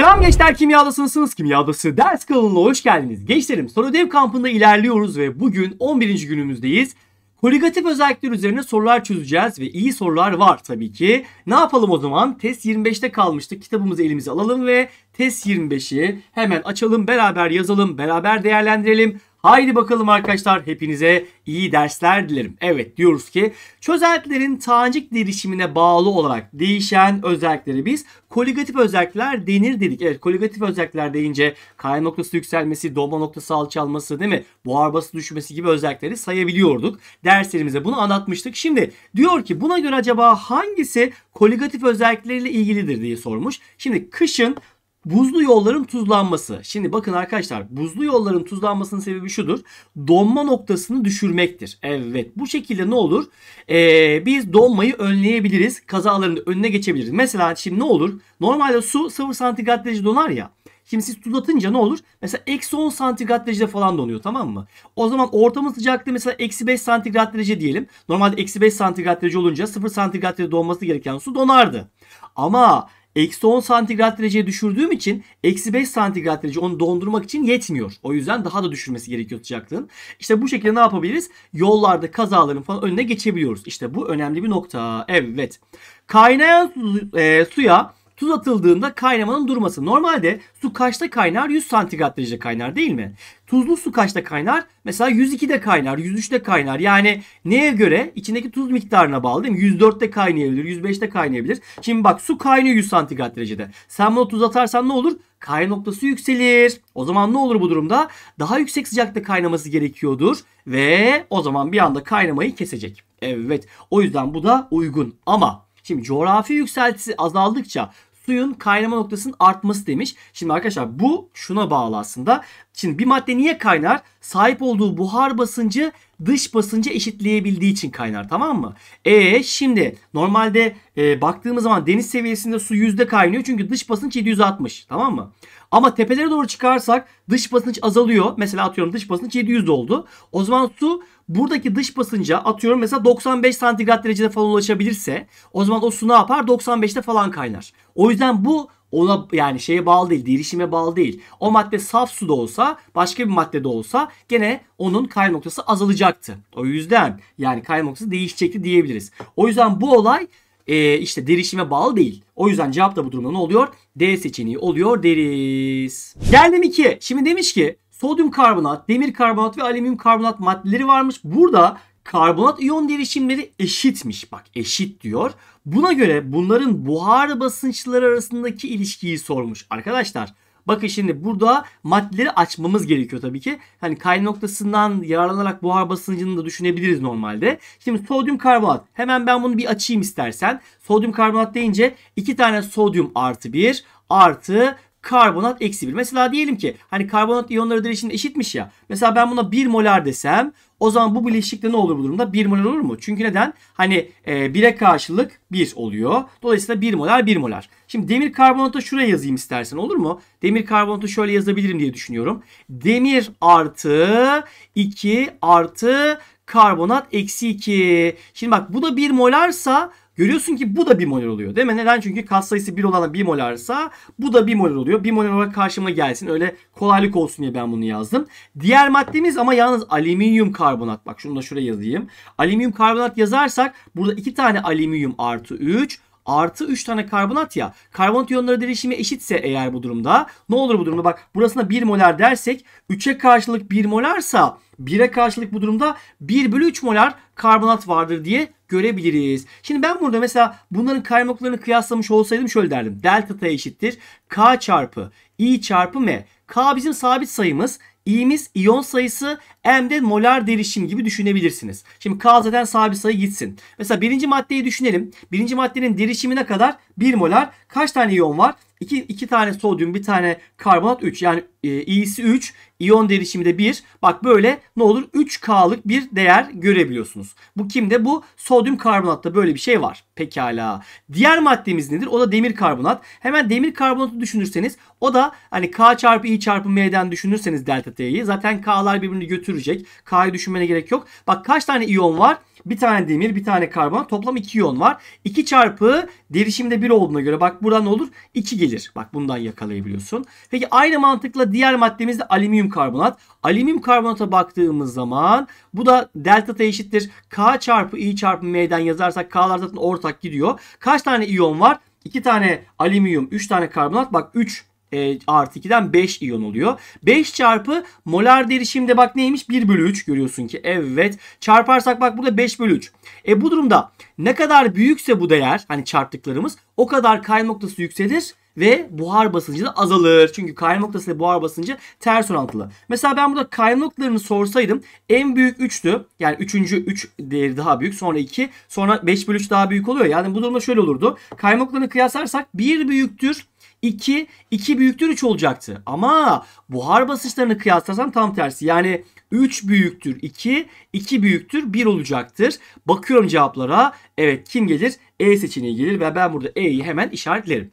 Selam gençler kimyadasınız kimyadası ders kanalına hoş geldiniz. Gençlerim soru ödev kampında ilerliyoruz ve bugün 11. günümüzdeyiz. Koligatif özellikler üzerine sorular çözeceğiz ve iyi sorular var tabii ki. Ne yapalım o zaman? Test 25'te kalmıştık. Kitabımızı elimize alalım ve test 25'i hemen açalım, beraber yazalım, beraber değerlendirelim. Haydi bakalım arkadaşlar hepinize iyi dersler dilerim. Evet diyoruz ki çözeltilerin tanecik derişimine bağlı olarak değişen özellikleri biz koligatif özellikler denir dedik. Evet koligatif özellikler deyince kayma noktası yükselmesi, dolma noktası alçalması değil mi? Buhar bası düşmesi gibi özellikleri sayabiliyorduk. Derslerimize bunu anlatmıştık. Şimdi diyor ki buna göre acaba hangisi koligatif özellikleriyle ilgilidir diye sormuş. Şimdi kışın Buzlu yolların tuzlanması. Şimdi bakın arkadaşlar buzlu yolların tuzlanmasının sebebi şudur. Donma noktasını düşürmektir. Evet bu şekilde ne olur? Ee, biz donmayı önleyebiliriz. Kazaların önüne geçebiliriz. Mesela şimdi ne olur? Normalde su 0 santigrat derece donar ya. Şimdi siz tuz atınca ne olur? Mesela eksi 10 santigrat derecede falan donuyor tamam mı? O zaman ortamın sıcaklığı mesela eksi 5 santigrat derece diyelim. Normalde eksi 5 santigrat derece olunca 0 santigrat derece donması gereken su donardı. Ama Eksi 10 santigrat dereceye düşürdüğüm için eksi 5 santigrat derece onu dondurmak için yetmiyor. O yüzden daha da düşürmesi gerekiyor sıcaklığın. İşte bu şekilde ne yapabiliriz? Yollarda kazaların falan önüne geçebiliyoruz. İşte bu önemli bir nokta. Evet. Kaynayan su, e, suya Tuz atıldığında kaynamanın durması. Normalde su kaçta kaynar? 100 santigrat derece kaynar değil mi? Tuzlu su kaçta kaynar? Mesela 102'de kaynar, 103'te kaynar. Yani neye göre? İçindeki tuz miktarına bağlı değil mi? 104'te kaynayabilir, 105'te kaynayabilir. Şimdi bak su kaynıyor 100 santigrat derecede. Sen bunu tuz atarsan ne olur? Kay noktası yükselir. O zaman ne olur bu durumda? Daha yüksek sıcakta kaynaması gerekiyordur. Ve o zaman bir anda kaynamayı kesecek. Evet. O yüzden bu da uygun. Ama Şimdi coğrafi yükseltisi azaldıkça suyun kaynama noktasının artması demiş. Şimdi arkadaşlar bu şuna bağlı aslında. Şimdi bir madde niye kaynar? Sahip olduğu buhar basıncı dış basıncı eşitleyebildiği için kaynar tamam mı? E şimdi normalde e, baktığımız zaman deniz seviyesinde su yüzde kaynıyor çünkü dış basınç 760 tamam mı? Ama tepelere doğru çıkarsak dış basınç azalıyor. Mesela atıyorum dış basınç 700 oldu. O zaman su buradaki dış basınca atıyorum mesela 95 santigrat derecede falan ulaşabilirse o zaman o su ne yapar? 95'te falan kaynar. O yüzden bu ona yani şeye bağlı değil, derişime bağlı değil. O madde saf suda olsa, başka bir maddede olsa gene onun kayma noktası azalacaktı. O yüzden yani kayma noktası değişecekti diyebiliriz. O yüzden bu olay e, işte derişime bağlı değil. O yüzden cevap da bu durumda ne oluyor? D seçeneği oluyor deriz. Geldim 2. Şimdi demiş ki sodyum karbonat, demir karbonat ve alüminyum karbonat maddeleri varmış. Burada karbonat iyon derişimleri eşitmiş. Bak eşit diyor. Buna göre bunların buhar basınçları arasındaki ilişkiyi sormuş. Arkadaşlar Bakın şimdi burada maddeleri açmamız gerekiyor tabii ki. Hani kaynak noktasından yararlanarak buhar basıncını da düşünebiliriz normalde. Şimdi sodyum karbonat. Hemen ben bunu bir açayım istersen. Sodyum karbonat deyince iki tane sodyum artı bir artı karbonat eksi 1. Mesela diyelim ki hani karbonat iyonları derişimi eşitmiş ya. Mesela ben buna 1 molar desem o zaman bu bileşikte ne olur bu durumda? 1 molar olur mu? Çünkü neden? Hani e, 1'e karşılık 1 oluyor. Dolayısıyla 1 molar 1 molar. Şimdi demir karbonatı şuraya yazayım istersen olur mu? Demir karbonatı şöyle yazabilirim diye düşünüyorum. Demir artı 2 artı karbonat eksi 2. Şimdi bak bu da 1 molarsa Görüyorsun ki bu da 1 molar oluyor değil mi? Neden? Çünkü kat sayısı 1 olan 1 molarsa bu da 1 molar oluyor. 1 molar olarak karşıma gelsin. Öyle kolaylık olsun diye ben bunu yazdım. Diğer maddemiz ama yalnız alüminyum karbonat. Bak şunu da şuraya yazayım. Alüminyum karbonat yazarsak burada 2 tane alüminyum artı 3 artı 3 tane karbonat ya. Karbonat iyonları derişimi eşitse eğer bu durumda ne olur bu durumda? Bak burasına 1 molar dersek 3'e karşılık 1 molarsa 1'e karşılık bu durumda 1 bölü 3 molar karbonat vardır diye görebiliriz. Şimdi ben burada mesela bunların kaymaklarını kıyaslamış olsaydım şöyle derdim. Delta T eşittir. K çarpı I çarpı M. K bizim sabit sayımız. İ'miz iyon sayısı M de molar derişim gibi düşünebilirsiniz. Şimdi K zaten sabit sayı gitsin. Mesela birinci maddeyi düşünelim. Birinci maddenin derişimine kadar 1 molar. Kaç tane iyon var? 2, 2 tane sodyum bir tane karbonat 3. Yani e, i'si 3 iyon derişimi de 1. Bak böyle ne olur 3K'lık bir değer görebiliyorsunuz. Bu kimde? Bu sodyum karbonatta böyle bir şey var. Pekala. Diğer maddemiz nedir? O da demir karbonat. Hemen demir karbonatı düşünürseniz o da hani K çarpı I çarpı M'den düşünürseniz delta T'yi zaten K'lar birbirini götürecek. K'yı düşünmene gerek yok. Bak kaç tane iyon var? Bir tane demir, bir tane karbon. Toplam 2 iyon var. 2 çarpı derişimde 1 olduğuna göre bak buradan ne olur? 2 gelir. Bak bundan yakalayabiliyorsun. Peki aynı mantıkla diğer maddemiz de alüminyum karbonat. Alüminyum karbonata baktığımız zaman bu da delta T eşittir. K çarpı I çarpı M'den yazarsak K'lar zaten ortak gidiyor. Kaç tane iyon var? 2 tane alüminyum, 3 tane karbonat. Bak 3 e, artı 2'den 5 iyon oluyor. 5 çarpı molar derişimde bak neymiş? 1 bölü 3 görüyorsun ki. Evet. Çarparsak bak burada 5 bölü 3. E bu durumda ne kadar büyükse bu değer hani çarptıklarımız o kadar kay noktası yükselir ve buhar basıncı da azalır. Çünkü kay noktası ile buhar basıncı ters orantılı. Mesela ben burada kay noktalarını sorsaydım en büyük 3'tü. Yani 3. 3 değeri daha büyük. Sonra 2. Sonra 5 bölü 3 daha büyük oluyor. Yani bu durumda şöyle olurdu. Kay noktalarını kıyaslarsak 1 büyüktür 2, 2 büyüktür 3 olacaktı. Ama buhar basınçlarını kıyaslasam tam tersi. Yani 3 büyüktür 2, 2 büyüktür 1 olacaktır. Bakıyorum cevaplara. Evet kim gelir? E seçeneği gelir ve ben burada E'yi hemen işaretlerim.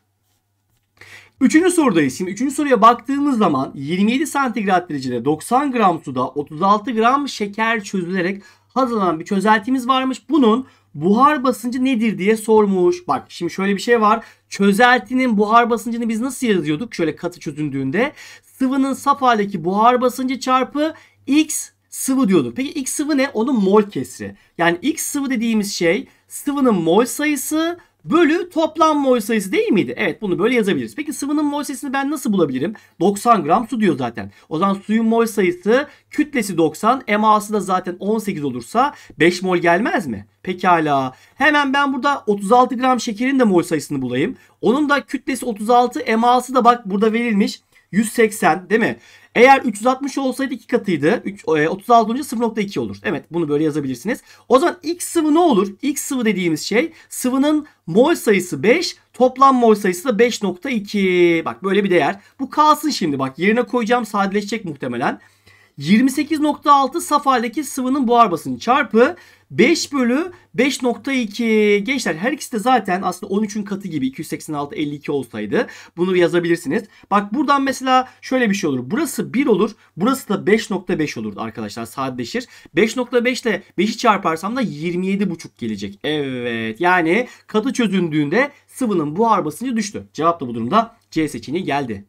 Üçüncü sorudayız. Şimdi üçüncü soruya baktığımız zaman 27 santigrat derecede 90 gram suda 36 gram şeker çözülerek hazırlanan bir çözeltimiz varmış. Bunun buhar basıncı nedir diye sormuş. Bak şimdi şöyle bir şey var. Çözeltinin buhar basıncını biz nasıl yazıyorduk? Şöyle katı çözündüğünde sıvının saf haldeki buhar basıncı çarpı x sıvı diyorduk. Peki x sıvı ne? Onun mol kesri. Yani x sıvı dediğimiz şey sıvının mol sayısı bölü toplam mol sayısı değil miydi? Evet bunu böyle yazabiliriz. Peki sıvının mol sayısını ben nasıl bulabilirim? 90 gram su diyor zaten. O zaman suyun mol sayısı kütlesi 90 eması da zaten 18 olursa 5 mol gelmez mi? Pekala. Hemen ben burada 36 gram şekerin de mol sayısını bulayım. Onun da kütlesi 36 eması da bak burada verilmiş. 180 değil mi? Eğer 360 olsaydı iki katıydı. 3, 36 olunca 0.2 olur. Evet bunu böyle yazabilirsiniz. O zaman X sıvı ne olur? X sıvı dediğimiz şey sıvının mol sayısı 5. Toplam mol sayısı da 5.2. Bak böyle bir değer. Bu kalsın şimdi bak yerine koyacağım sadeleşecek muhtemelen. 28.6 saf haldeki sıvının buhar basıncı çarpı 5 bölü 5.2 gençler her ikisi de zaten aslında 13'ün katı gibi 286 52 olsaydı bunu yazabilirsiniz. Bak buradan mesela şöyle bir şey olur. Burası 1 olur. Burası da 5.5 olur arkadaşlar sadeleşir. 5.5 ile 5'i çarparsam da 27.5 gelecek. Evet yani katı çözündüğünde sıvının buhar basıncı düştü. Cevap da bu durumda C seçeneği geldi.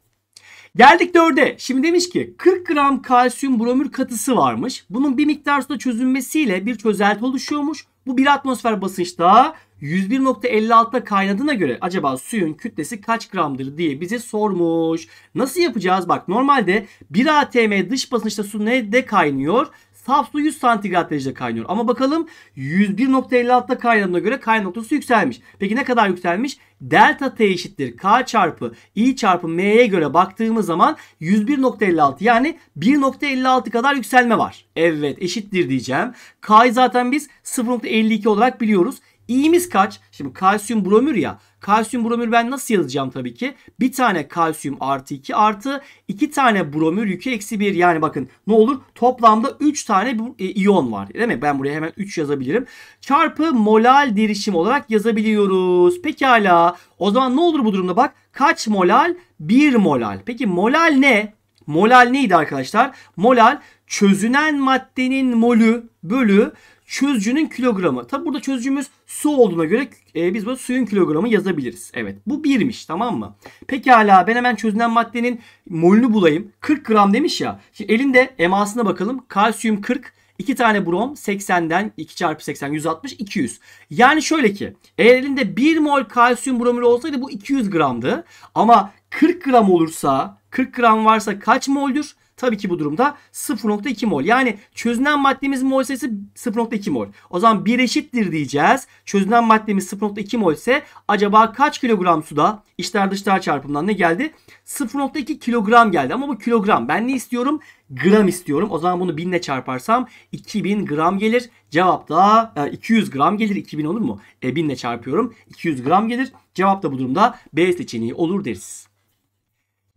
Geldik 4'e. Şimdi demiş ki 40 gram kalsiyum bromür katısı varmış. Bunun bir miktar suda çözünmesiyle bir çözelti oluşuyormuş. Bu bir atmosfer basınçta 101.56'da kaynadığına göre acaba suyun kütlesi kaç gramdır diye bize sormuş. Nasıl yapacağız? Bak normalde 1 atm dış basınçta su ne de kaynıyor? Saf su 100 santigrat derecede kaynıyor. Ama bakalım 101.56'da kaynadığına göre kaynak noktası yükselmiş. Peki ne kadar yükselmiş? Delta T eşittir K çarpı I çarpı M'ye göre baktığımız zaman 101.56 yani 1.56 kadar yükselme var. Evet eşittir diyeceğim. K'yı zaten biz 0.52 olarak biliyoruz. İ'miz kaç? Şimdi kalsiyum bromür ya. Kalsiyum bromür ben nasıl yazacağım tabii ki? Bir tane kalsiyum artı 2 artı 2 tane bromür yükü eksi 1. Yani bakın ne olur? Toplamda 3 tane e, iyon var. Değil mi? Ben buraya hemen 3 yazabilirim. Çarpı molal derişim olarak yazabiliyoruz. Pekala. O zaman ne olur bu durumda? Bak kaç molal? 1 molal. Peki molal ne? Molal neydi arkadaşlar? Molal çözünen maddenin molü bölü çözücünün kilogramı. Tabi burada çözücümüz su olduğuna göre e, biz bu suyun kilogramı yazabiliriz. Evet bu birmiş tamam mı? Pekala ben hemen çözünen maddenin molünü bulayım. 40 gram demiş ya. Şimdi elinde emasına bakalım. Kalsiyum 40. 2 tane brom 80'den 2 çarpı 80 160 200. Yani şöyle ki eğer elinde 1 mol kalsiyum bromür olsaydı bu 200 gramdı. Ama 40 gram olursa 40 gram varsa kaç moldür? Tabii ki bu durumda 0.2 mol. Yani çözünen maddemizin mol sayısı 0.2 mol. O zaman 1 eşittir diyeceğiz. Çözünen maddemiz 0.2 mol ise acaba kaç kilogram suda içler dışlar çarpımından ne geldi? 0.2 kilogram geldi. Ama bu kilogram. Ben ne istiyorum? Gram istiyorum. O zaman bunu 1000 ile çarparsam 2000 gram gelir. Cevap da 200 e, gram gelir. 2000 olur mu? E, 1000 ile çarpıyorum. 200 gram gelir. Cevap da bu durumda B seçeneği olur deriz.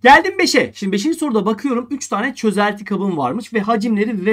Geldim 5'e. Şimdi 5. soruda bakıyorum 3 tane çözelti kabım varmış ve hacimleri V,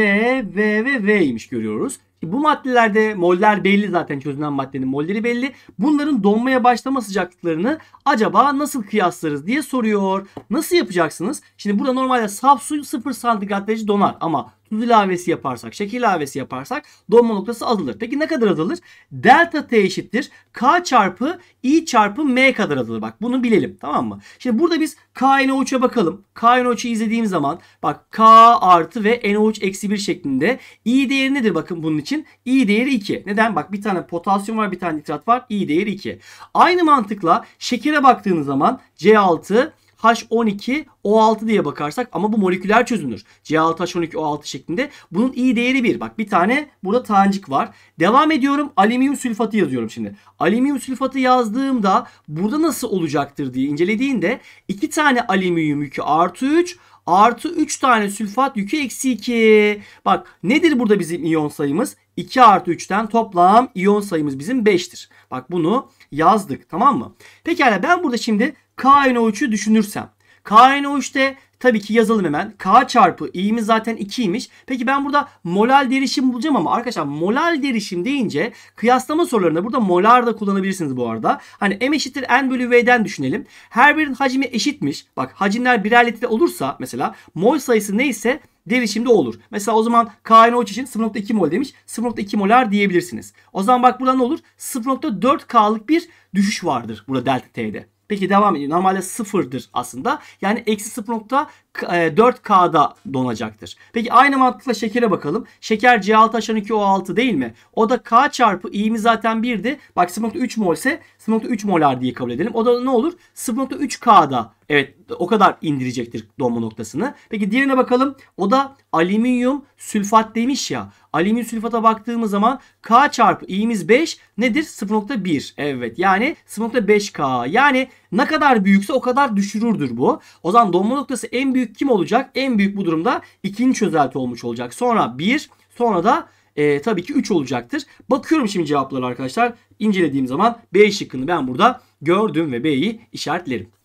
V ve V'ymiş görüyoruz. Bu maddelerde moller belli zaten çözünen maddenin molleri belli. Bunların donmaya başlama sıcaklıklarını acaba nasıl kıyaslarız diye soruyor. Nasıl yapacaksınız? Şimdi burada normalde saf su 0 santigrat derece donar ama tuz ilavesi yaparsak, şeker ilavesi yaparsak donma noktası azalır. Peki ne kadar azalır? Delta T eşittir K çarpı I çarpı M kadar azalır. Bak bunu bilelim tamam mı? Şimdi burada biz KNO3'e bakalım. KNO3'ü izlediğim zaman bak K artı ve NO3 eksi 1 şeklinde. I değeri nedir bakın bunun için? I değeri 2. Neden? Bak bir tane potasyum var bir tane nitrat var. I değeri 2. Aynı mantıkla şekere baktığınız zaman C6 H12 O6 diye bakarsak ama bu moleküler çözünür. C6 H12 O6 şeklinde. Bunun i değeri 1. Bak bir tane burada tanecik var. Devam ediyorum. Alüminyum sülfatı yazıyorum şimdi. Alüminyum sülfatı yazdığımda burada nasıl olacaktır diye incelediğinde 2 tane alüminyum yükü artı 3 artı 3 tane sülfat yükü eksi 2. Bak nedir burada bizim iyon sayımız? 2 artı 3'ten toplam iyon sayımız bizim 5'tir. Bak bunu yazdık tamam mı? Pekala ben burada şimdi KNO3'ü düşünürsem. KNO3'te tabii ki yazalım hemen. K çarpı i'miz zaten 2'ymiş. Peki ben burada molal derişim bulacağım ama arkadaşlar molal derişim deyince kıyaslama sorularında burada molar da kullanabilirsiniz bu arada. Hani m eşittir n bölü v'den düşünelim. Her birinin hacmi eşitmiş. Bak hacimler birer litre olursa mesela mol sayısı neyse derişimde olur. Mesela o zaman KNO3 için 0.2 mol demiş. 0.2 molar diyebilirsiniz. O zaman bak burada ne olur? 0.4K'lık bir düşüş vardır burada delta T'de. Peki devam ediyor. Normalde sıfırdır aslında. Yani eksi 0.4K'da e, donacaktır. Peki aynı mantıkla şekere bakalım. Şeker C6H12O6 değil mi? O da K çarpı i'miz zaten 1'di. Bak 0.3 mol ise 0.3 molar diye kabul edelim. O da ne olur? 0.3K'da Evet o kadar indirecektir donma noktasını. Peki diğerine bakalım. O da alüminyum sülfat demiş ya. Alüminyum sülfata baktığımız zaman K çarpı i'miz 5 nedir? 0.1. Evet yani 0.5K. Yani ne kadar büyükse o kadar düşürürdür bu. O zaman donma noktası en büyük kim olacak? En büyük bu durumda ikinci çözelti olmuş olacak. Sonra 1 sonra da e, tabii ki 3 olacaktır. Bakıyorum şimdi cevapları arkadaşlar. İncelediğim zaman B şıkkını ben burada gördüm ve B'yi işaretlerim.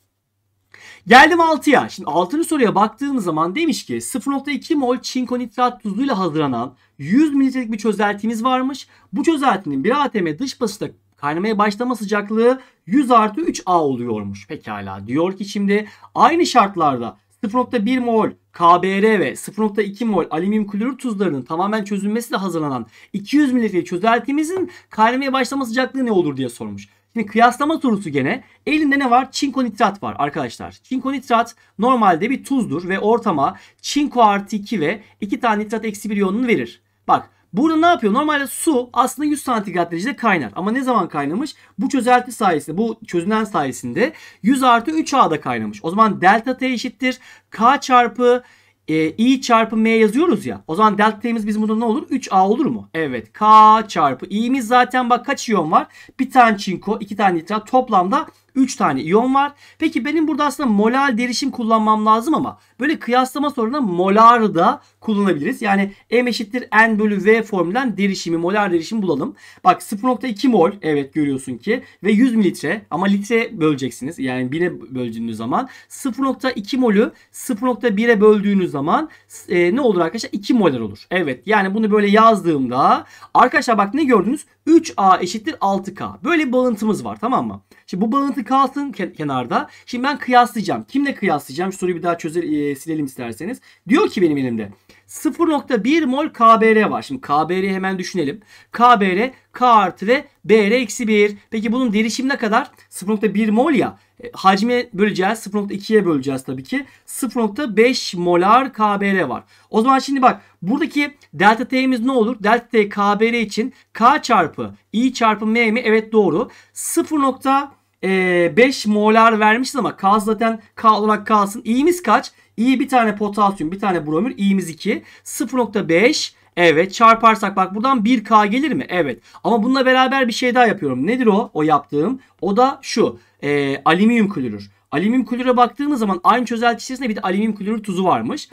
Geldim 6'ya. Şimdi 6. soruya baktığımız zaman demiş ki 0.2 mol çinko nitrat tuzuyla hazırlanan 100 mililitrelik bir çözeltimiz varmış. Bu çözeltinin 1 atm dış basınçta kaynamaya başlama sıcaklığı 100 artı 3A oluyormuş. Pekala diyor ki şimdi aynı şartlarda 0.1 mol KBr ve 0.2 mol alüminyum klorür tuzlarının tamamen çözülmesiyle hazırlanan 200 mililitre çözeltimizin kaynamaya başlama sıcaklığı ne olur diye sormuş. Şimdi kıyaslama sorusu gene. Elinde ne var? Çinko nitrat var arkadaşlar. Çinko nitrat normalde bir tuzdur ve ortama çinko artı 2 ve 2 tane nitrat eksi 1 iyonunu verir. Bak Burada ne yapıyor? Normalde su aslında 100 santigrat derecede kaynar. Ama ne zaman kaynamış? Bu çözelti sayesinde, bu çözünen sayesinde 100 artı 3 A'da kaynamış. O zaman delta T eşittir. K çarpı e, i çarpı m yazıyoruz ya. O zaman delta t'miz bizim burada ne olur? 3a olur mu? Evet. K çarpı i'miz zaten bak kaç iyon var? Bir tane çinko, iki tane nitrat. Toplamda 3 tane iyon var. Peki benim burada aslında molar derişim kullanmam lazım ama böyle kıyaslama soruna molar da kullanabiliriz. Yani M eşittir N bölü V formülden derişimi, molar derişimi bulalım. Bak 0.2 mol evet görüyorsun ki ve 100 mililitre ama litre böleceksiniz. Yani 1'e böldüğünüz zaman 0.2 molü 0.1'e böldüğünüz zaman e, ne olur arkadaşlar? 2 molar olur. Evet yani bunu böyle yazdığımda arkadaşlar bak ne gördünüz? 3A eşittir 6K. Böyle bir bağıntımız var tamam mı? Şimdi bu bağıntı kalsın kenarda. Şimdi ben kıyaslayacağım. Kimle kıyaslayacağım? Şu soruyu bir daha çözer, e, silelim isterseniz. Diyor ki benim elimde 0.1 mol KBR var. Şimdi KBR'yi hemen düşünelim. KBR K artı ve BR eksi 1. Peki bunun derişim ne kadar? 0.1 mol ya. E, hacmi böleceğiz. 0.2'ye böleceğiz tabii ki. 0.5 molar KBR var. O zaman şimdi bak buradaki delta T'miz ne olur? Delta T KBR için K çarpı I çarpı M mi? Evet doğru. 0.5 molar vermişiz ama K zaten K olarak kalsın. İ'miz kaç? İ bir tane potasyum, bir tane bromür. İ'miz 2. 0.5 Evet çarparsak bak buradan 1K gelir mi? Evet. Ama bununla beraber bir şey daha yapıyorum. Nedir o? O yaptığım. O da şu. E, alüminyum klorür. Alüminyum klorüre baktığımız zaman aynı çözelti içerisinde bir de alüminyum klorür tuzu varmış.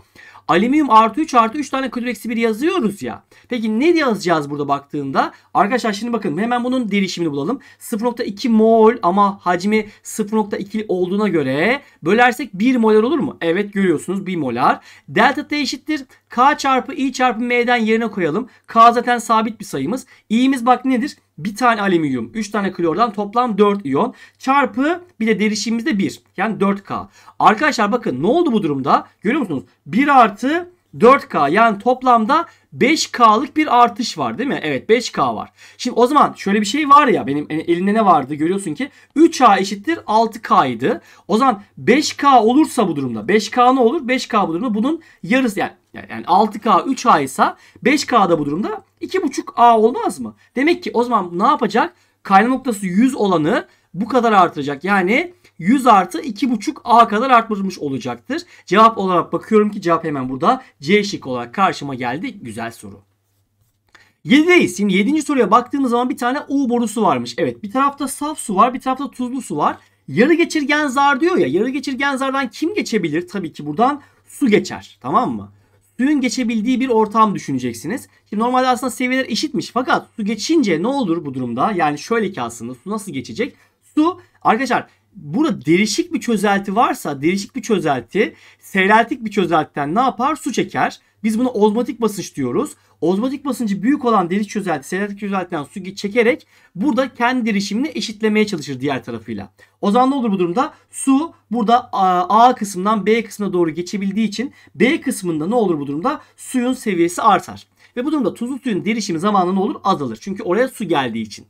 Alüminyum artı 3 artı 3 tane klor eksi 1 yazıyoruz ya. Peki ne yazacağız burada baktığında? Arkadaşlar şimdi bakın hemen bunun derişimini bulalım. 0.2 mol ama hacmi 0.2 olduğuna göre bölersek 1 molar olur mu? Evet görüyorsunuz 1 molar. Delta T eşittir. K çarpı I çarpı M'den yerine koyalım. K zaten sabit bir sayımız. İ'miz bak nedir? bir tane alüminyum, 3 tane klordan toplam 4 iyon çarpı bir de derişimimiz de 1. Yani 4K. Arkadaşlar bakın ne oldu bu durumda? Görüyor musunuz? 1 artı 4K yani toplamda 5K'lık bir artış var değil mi? Evet 5K var. Şimdi o zaman şöyle bir şey var ya benim elimde ne vardı görüyorsun ki 3A eşittir 6K idi. O zaman 5K olursa bu durumda 5K ne olur? 5K bu durumda bunun yarısı yani yani 6K 3A ise 5K da bu durumda 2.5A olmaz mı? Demek ki o zaman ne yapacak? Kaynama noktası 100 olanı bu kadar artıracak. Yani 100 artı 2,5 A kadar artmış olacaktır. Cevap olarak bakıyorum ki cevap hemen burada C şık olarak karşıma geldi. Güzel soru. 7'deyiz. Şimdi 7. soruya baktığımız zaman bir tane U borusu varmış. Evet bir tarafta saf su var bir tarafta tuzlu su var. Yarı geçirgen zar diyor ya. Yarı geçirgen zardan kim geçebilir? Tabii ki buradan su geçer. Tamam mı? Suyun geçebildiği bir ortam düşüneceksiniz. Şimdi normalde aslında seviyeler eşitmiş. Fakat su geçince ne olur bu durumda? Yani şöyle ki aslında su nasıl geçecek? Su arkadaşlar burada değişik bir çözelti varsa değişik bir çözelti seyreltik bir çözeltiden ne yapar? Su çeker. Biz buna ozmotik basınç diyoruz. Ozmotik basıncı büyük olan deriş çözelti seyreltik çözeltiden su çekerek burada kendi derişimini eşitlemeye çalışır diğer tarafıyla. O zaman ne olur bu durumda? Su burada A kısmından B kısmına doğru geçebildiği için B kısmında ne olur bu durumda? Suyun seviyesi artar. Ve bu durumda tuzlu suyun derişimi zamanla ne olur? Azalır. Çünkü oraya su geldiği için.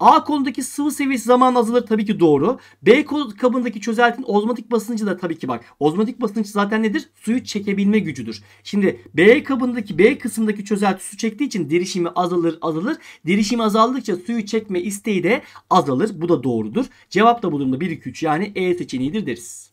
A kolundaki sıvı seviyesi zaman azalır tabii ki doğru. B kabındaki çözeltinin ozmotik basıncı da tabii ki bak. Ozmotik basınç zaten nedir? Suyu çekebilme gücüdür. Şimdi B kabındaki B kısımdaki çözelti su çektiği için derişimi azalır azalır. Derişimi azaldıkça suyu çekme isteği de azalır. Bu da doğrudur. Cevap da bu durumda 1 2 3 yani E seçeneğidir deriz.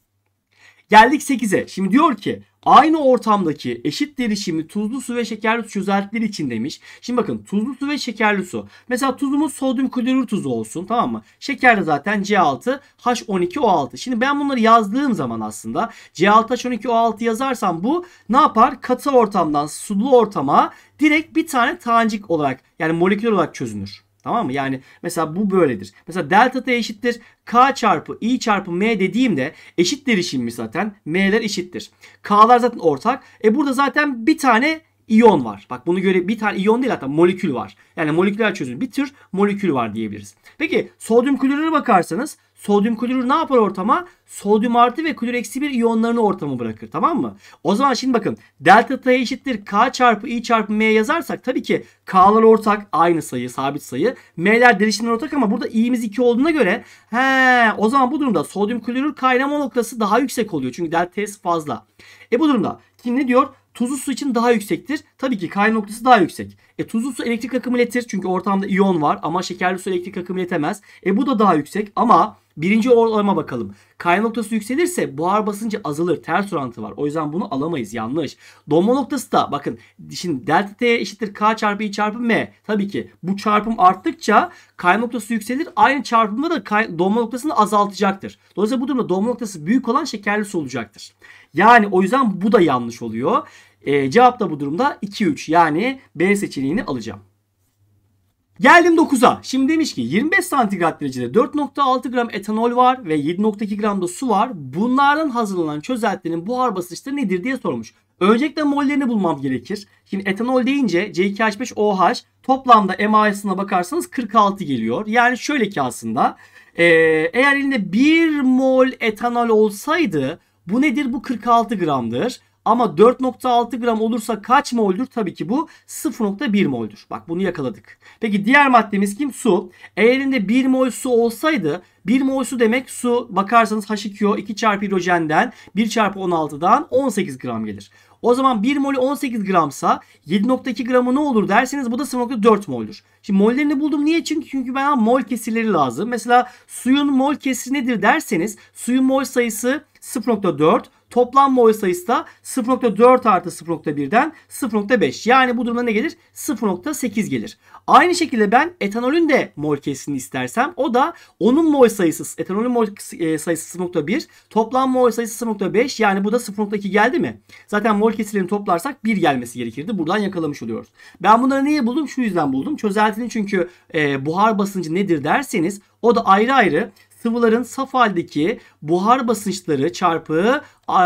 Geldik 8'e. Şimdi diyor ki aynı ortamdaki eşit derişimi tuzlu su ve şekerli su çözeltileri için demiş. Şimdi bakın tuzlu su ve şekerli su. Mesela tuzumuz sodyum klorür tuzu olsun tamam mı? Şeker de zaten C6 H12O6. Şimdi ben bunları yazdığım zaman aslında C6 H12O6 yazarsam bu ne yapar? Katı ortamdan sulu ortama direkt bir tane tanecik olarak yani moleküler olarak çözünür. Tamam mı? Yani mesela bu böyledir. Mesela delta T eşittir K çarpı I çarpı M dediğimde eşit derişimmiş zaten. M'ler eşittir. K'lar zaten ortak. E burada zaten bir tane iyon var. Bak bunu göre bir tane iyon değil hatta molekül var. Yani moleküler çözüm bir tür molekül var diyebiliriz. Peki sodyum klorüre bakarsanız sodyum klorür ne yapar ortama? Sodyum artı ve klor eksi bir iyonlarını ortama bırakır tamam mı? O zaman şimdi bakın delta T eşittir K çarpı I çarpı M yazarsak tabii ki K'lar ortak aynı sayı sabit sayı. M'ler derişimler ortak ama burada i'miz 2 olduğuna göre he, o zaman bu durumda sodyum klorür kaynama noktası daha yüksek oluyor. Çünkü delta T fazla. E bu durumda kim ne diyor? Tuzlu su için daha yüksektir. Tabii ki kaynama noktası daha yüksek. E tuzlu su elektrik akımı iletir çünkü ortamda iyon var ama şekerli su elektrik akımı iletemez. E bu da daha yüksek ama birinci ortalama bakalım. Kaynama noktası yükselirse buhar basıncı azalır. Ters orantı var. O yüzden bunu alamayız. Yanlış. Donma noktası da bakın şimdi delta T eşittir K çarpı I çarpı M. Tabii ki bu çarpım arttıkça kaynama noktası yükselir. Aynı çarpımda da kay- donma noktasını azaltacaktır. Dolayısıyla bu durumda donma noktası büyük olan şekerli su olacaktır. Yani o yüzden bu da yanlış oluyor. E, cevap da bu durumda 2-3 yani B seçeneğini alacağım. Geldim 9'a. Şimdi demiş ki 25 santigrat derecede 4.6 gram etanol var ve 7.2 gram da su var. Bunlardan hazırlanan çözeltinin buhar basınçları nedir diye sormuş. Öncelikle mollerini bulmam gerekir. Şimdi etanol deyince C2H5OH toplamda MA'sına bakarsanız 46 geliyor. Yani şöyle ki aslında eğer elinde 1 mol etanol olsaydı bu nedir? Bu 46 gramdır. Ama 4.6 gram olursa kaç moldür? Tabii ki bu 0.1 moldür. Bak bunu yakaladık. Peki diğer maddemiz kim? Su. Eğer elinde 1 mol su olsaydı 1 mol su demek su bakarsanız H2O 2 çarpı hidrojenden 1 çarpı 16'dan 18 gram gelir. O zaman 1 molü 18 gramsa 7.2 gramı ne olur derseniz bu da 0.4 moldur. Şimdi mollerini buldum. Niye? Çünkü, çünkü bana mol kesirleri lazım. Mesela suyun mol kesiri nedir derseniz suyun mol sayısı 0.4 Toplam mol sayısı da 0.4 artı 0.1'den 0.5. Yani bu durumda ne gelir? 0.8 gelir. Aynı şekilde ben etanolün de mol kesini istersem o da onun mol sayısı etanolün mol e, sayısı 0.1 toplam mol sayısı 0.5 yani bu da 0.2 geldi mi? Zaten mol kesirlerini toplarsak 1 gelmesi gerekirdi. Buradan yakalamış oluyoruz. Ben bunları niye buldum? Şu yüzden buldum. Çözeltinin çünkü e, buhar basıncı nedir derseniz o da ayrı ayrı sıvıların saf haldeki buhar basınçları çarpı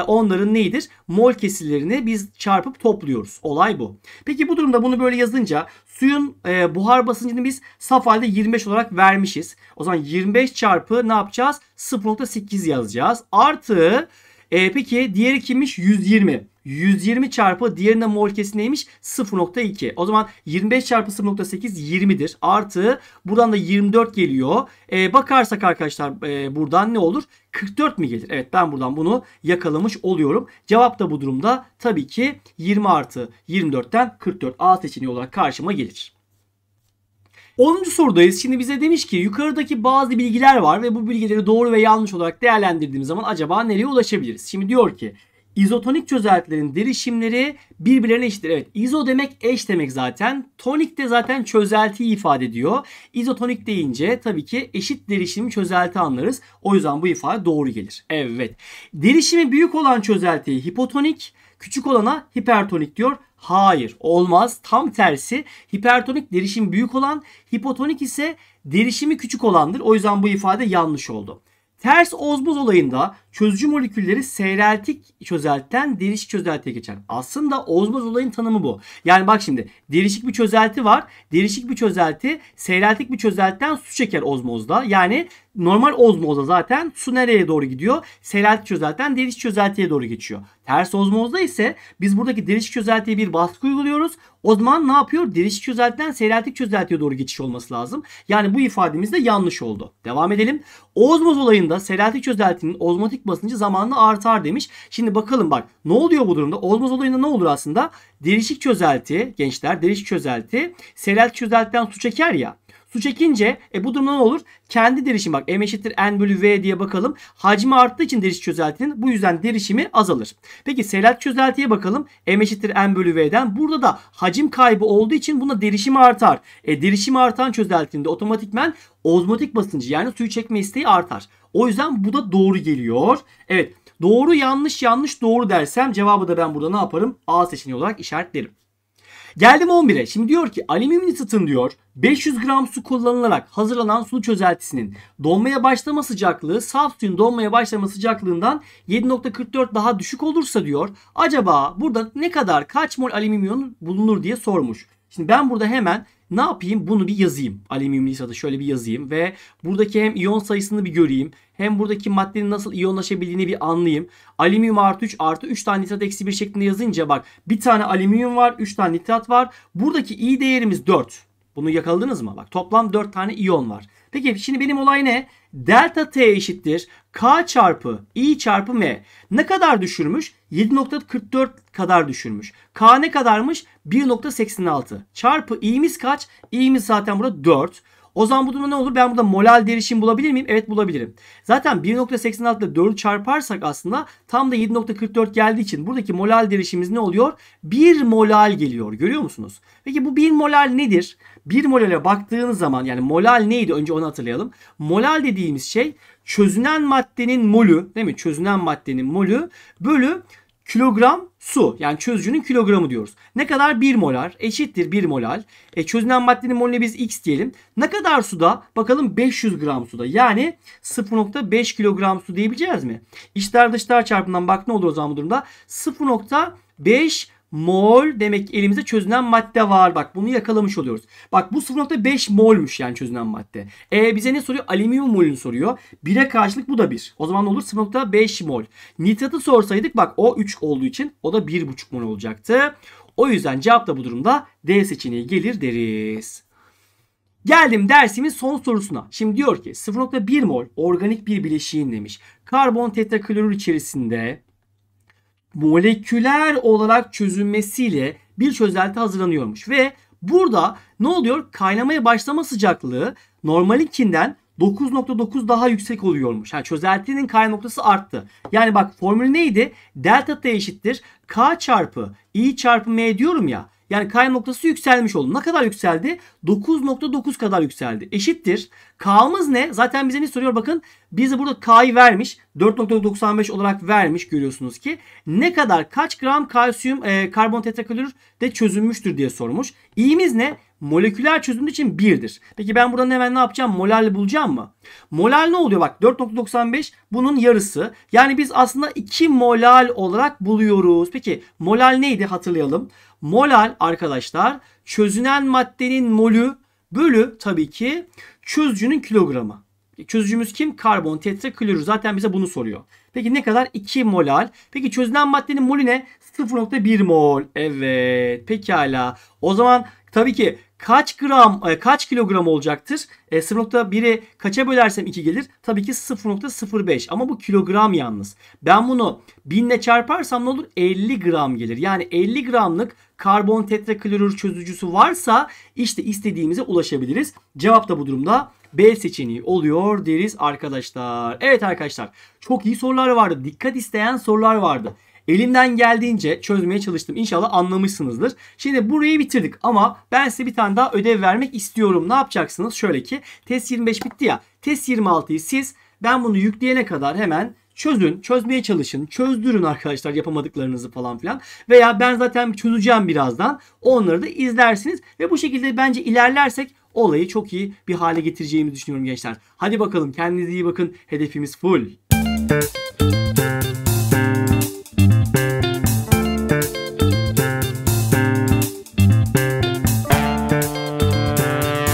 onların neydir? Mol kesirlerini biz çarpıp topluyoruz. Olay bu. Peki bu durumda bunu böyle yazınca suyun e, buhar basıncını biz saf halde 25 olarak vermişiz. O zaman 25 çarpı ne yapacağız? 0.8 yazacağız. Artı E, peki diğeri kimmiş? 120. 120 çarpı diğerinin mol kesi neymiş? 0.2. O zaman 25 çarpı 0.8 20'dir. Artı buradan da 24 geliyor. E, bakarsak arkadaşlar e, buradan ne olur? 44 mi gelir? Evet ben buradan bunu yakalamış oluyorum. Cevap da bu durumda tabii ki 20 artı 24'ten 44 A seçeneği olarak karşıma gelir. 10. sorudayız. Şimdi bize demiş ki yukarıdaki bazı bilgiler var ve bu bilgileri doğru ve yanlış olarak değerlendirdiğimiz zaman acaba nereye ulaşabiliriz? Şimdi diyor ki İzotonik çözeltilerin derişimleri birbirlerine eşittir. Evet izo demek eş demek zaten. Tonik de zaten çözeltiyi ifade ediyor. İzotonik deyince tabii ki eşit derişim çözelti anlarız. O yüzden bu ifade doğru gelir. Evet. Derişimi büyük olan çözeltiyi hipotonik, küçük olana hipertonik diyor. Hayır olmaz. Tam tersi hipertonik derişim büyük olan, hipotonik ise derişimi küçük olandır. O yüzden bu ifade yanlış oldu. Ters ozmoz olayında çözücü molekülleri seyreltik çözeltiden derişik çözeltiye geçer. Aslında ozmoz olayın tanımı bu. Yani bak şimdi derişik bir çözelti var. Derişik bir çözelti seyreltik bir çözeltiden su çeker ozmozda. Yani normal ozmozda zaten su nereye doğru gidiyor? Seyreltik çözeltiden derişik çözeltiye doğru geçiyor. Ters ozmozda ise biz buradaki derişik çözeltiye bir baskı uyguluyoruz. O zaman ne yapıyor? Derişik çözeltiden seyreltik çözeltiye doğru geçiş olması lazım. Yani bu ifademiz de yanlış oldu. Devam edelim. Ozmoz olayında seyreltik çözeltinin ozmotik basıncı zamanla artar demiş. Şimdi bakalım bak ne oluyor bu durumda? Ozmoz olayında ne olur aslında? Derişik çözelti gençler derişik çözelti seyreltik çözeltiden su çeker ya. Su çekince e, bu durumda ne olur? Kendi derişim bak m eşittir n bölü v diye bakalım. Hacmi arttığı için derişik çözeltinin bu yüzden derişimi azalır. Peki seyreltik çözeltiye bakalım. m eşittir n bölü v'den. Burada da hacim kaybı olduğu için buna derişimi artar. E, derişimi artan çözeltinin de otomatikmen ozmotik basıncı yani suyu çekme isteği artar. O yüzden bu da doğru geliyor. Evet doğru yanlış yanlış doğru dersem cevabı da ben burada ne yaparım? A seçeneği olarak işaretlerim. Geldim 11'e. Şimdi diyor ki alüminyum nitratın diyor 500 gram su kullanılarak hazırlanan su çözeltisinin donmaya başlama sıcaklığı saf suyun donmaya başlama sıcaklığından 7.44 daha düşük olursa diyor acaba burada ne kadar kaç mol alüminyum bulunur diye sormuş. Şimdi ben burada hemen ne yapayım? Bunu bir yazayım. Alüminyum nitratı şöyle bir yazayım ve buradaki hem iyon sayısını bir göreyim. Hem buradaki maddenin nasıl iyonlaşabildiğini bir anlayayım. Alüminyum artı 3 artı 3 tane nitrat eksi 1 şeklinde yazınca bak bir tane alüminyum var 3 tane nitrat var. Buradaki i değerimiz 4. Bunu yakaladınız mı? Bak toplam 4 tane iyon var. Peki şimdi benim olay ne? Delta T eşittir K çarpı I çarpı M. Ne kadar düşürmüş? 7.44 kadar düşürmüş. K ne kadarmış? 1.86. Çarpı i'miz kaç? i'miz zaten burada 4. O zaman bu durumda ne olur? Ben burada molal derişim bulabilir miyim? Evet bulabilirim. Zaten 1.86 ile 4 çarparsak aslında tam da 7.44 geldiği için buradaki molal derişimimiz ne oluyor? 1 molal geliyor. Görüyor musunuz? Peki bu 1 molal nedir? 1 molale baktığınız zaman yani molal neydi? Önce onu hatırlayalım. Molal dediğimiz şey çözünen maddenin molü değil mi? Çözünen maddenin molü bölü kilogram su yani çözücünün kilogramı diyoruz. Ne kadar 1 molar eşittir 1 molal. E, çözünen maddenin molüne biz x diyelim. Ne kadar suda? Bakalım 500 gram suda. Yani 0.5 kilogram su diyebileceğiz mi? İçler dışlar çarpımından bak ne olur o zaman bu durumda? 0.5 mol demek elimizde çözünen madde var. Bak bunu yakalamış oluyoruz. Bak bu 0.5 molmuş yani çözünen madde. E bize ne soruyor? Alüminyum molünü soruyor. 1'e karşılık bu da 1. O zaman ne olur? 0.5 mol. Nitratı sorsaydık bak o 3 olduğu için o da 1.5 mol olacaktı. O yüzden cevap da bu durumda D seçeneği gelir deriz. Geldim dersimin son sorusuna. Şimdi diyor ki 0.1 mol organik bir bileşiğin demiş. Karbon tetraklorür içerisinde moleküler olarak çözülmesiyle bir çözelti hazırlanıyormuş. Ve burada ne oluyor? Kaynamaya başlama sıcaklığı normalinkinden 9.9 daha yüksek oluyormuş. Yani çözeltinin kaynağı noktası arttı. Yani bak formül neydi? Delta T eşittir K çarpı I çarpı M diyorum ya. Yani K noktası yükselmiş oldu. Ne kadar yükseldi? 9.9 kadar yükseldi. Eşittir. K'mız ne? Zaten bize ne soruyor? Bakın bize burada K'yı vermiş. 4.95 olarak vermiş görüyorsunuz ki. Ne kadar kaç gram kalsiyum e, karbon tetraklorür de çözülmüştür diye sormuş. İ'miz ne? moleküler çözümü için 1'dir. Peki ben buradan hemen ne yapacağım? Molarla bulacağım mı? Molal ne oluyor? Bak 4.95 bunun yarısı. Yani biz aslında 2 molal olarak buluyoruz. Peki molal neydi hatırlayalım. Molal arkadaşlar çözünen maddenin molü bölü tabii ki çözücünün kilogramı. Çözücümüz kim? Karbon tetraklorür. Zaten bize bunu soruyor. Peki ne kadar? 2 molal. Peki çözünen maddenin molü ne? 0.1 mol. Evet. Pekala. O zaman tabii ki kaç gram e, kaç kilogram olacaktır? E, 0.1'i kaça bölersem 2 gelir? Tabii ki 0.05 ama bu kilogram yalnız. Ben bunu 1000 ile çarparsam ne olur? 50 gram gelir. Yani 50 gramlık karbon tetraklorür çözücüsü varsa işte istediğimize ulaşabiliriz. Cevap da bu durumda B seçeneği oluyor deriz arkadaşlar. Evet arkadaşlar çok iyi sorular vardı. Dikkat isteyen sorular vardı. Elimden geldiğince çözmeye çalıştım. İnşallah anlamışsınızdır. Şimdi burayı bitirdik ama ben size bir tane daha ödev vermek istiyorum. Ne yapacaksınız? Şöyle ki test 25 bitti ya. Test 26'yı siz ben bunu yükleyene kadar hemen çözün, çözmeye çalışın, çözdürün arkadaşlar yapamadıklarınızı falan filan. Veya ben zaten çözeceğim birazdan. Onları da izlersiniz ve bu şekilde bence ilerlersek olayı çok iyi bir hale getireceğimi düşünüyorum gençler. Hadi bakalım kendinize iyi bakın. Hedefimiz full.